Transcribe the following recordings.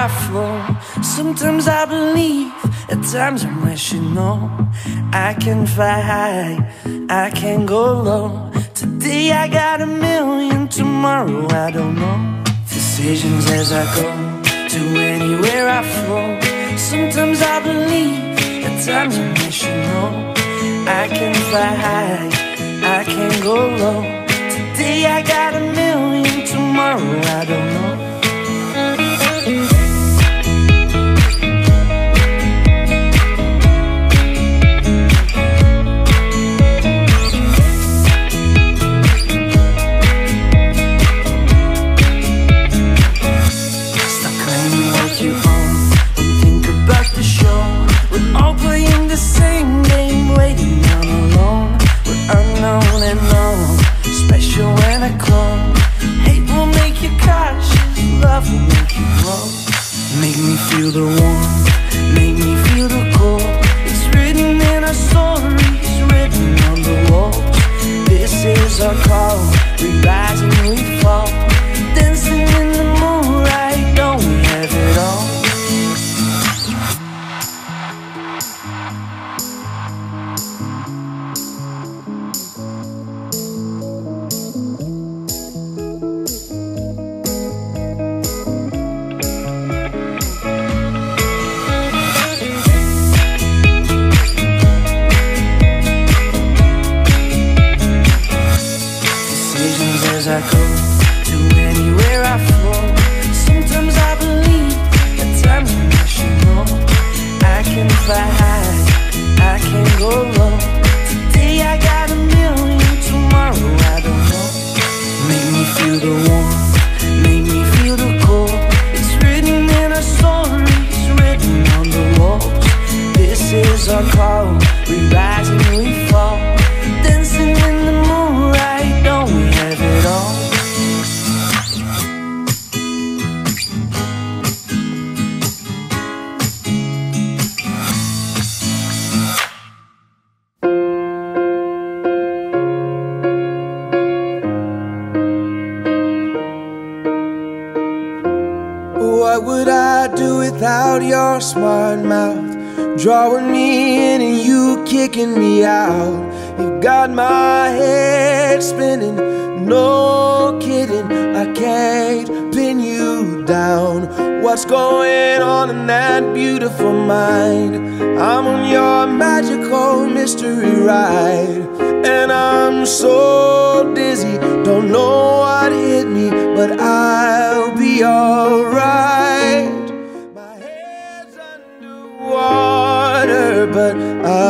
I. Sometimes I believe, at times I'm rational. I can fly high, I can go low. Today I got a million, tomorrow I don't know. Decisions as I go, to anywhere I flow. Sometimes I believe, at times I'm rational. I can fly high, I can go low. Today I got a million, tomorrow I don't know. Make me feel the warmth, make me feel the cold. It's written in our stories, written on the walls. This is our call, we rise and we fall. I can go low. Today I got a million, tomorrow I don't know. Make me feel the warmth, make me feel the cold. It's written in our written on the walls. This is our call, we rise and we What would I do without your smart mouth? Drawing me in and you kicking me out. You've got my head spinning, no kidding. I can't pin you down. What's going on in that beautiful mind? I'm on your magical mystery ride. And I'm so dizzy, don't know what hit me, but I'll be alright. My head's underwater, but I'm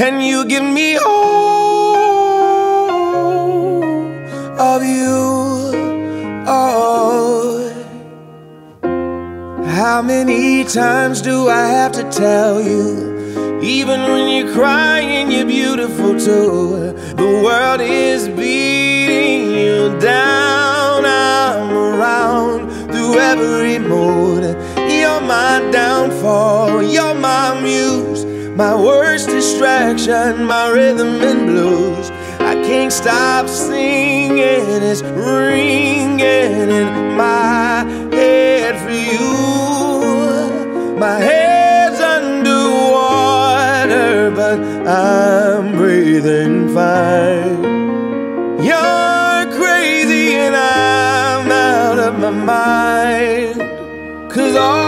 And you give me all of you. Oh. How many times do I have to tell you? Even when you're crying, you're beautiful too. The world is beating you down. I'm around through every mood. You're my downfall. You're. My worst distraction, my rhythm and blues. I can't stop singing, it's ringing in my head for you. My head's underwater, but I'm breathing fine. You're crazy and I'm out of my mind. Cause all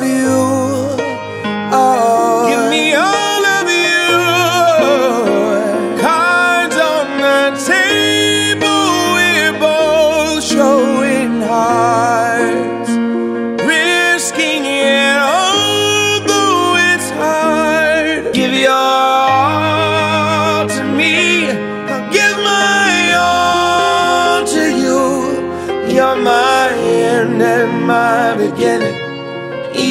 of you. Oh, give me all of you. Cards on the table, we're both showing hearts. Risking it, although it's hard. Give your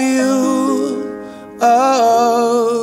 you. Oh.